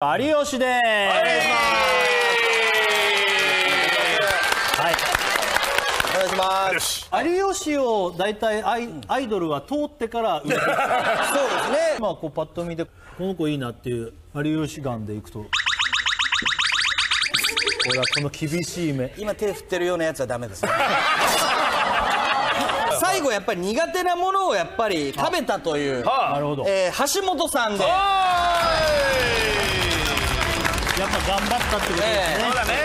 有吉です。はい。お願いします。有吉を大体アイアイドルは通ってからそうですね。まあこうパッと見でこの子いいなっていう有吉眼でいくと。俺はこの厳しい目。今手振ってるようなやつはダメですね。最後やっぱり苦手なものをやっぱり食べたという、なるほど。えー橋本さんで、やっぱ頑張ったってことですね、えーそうだね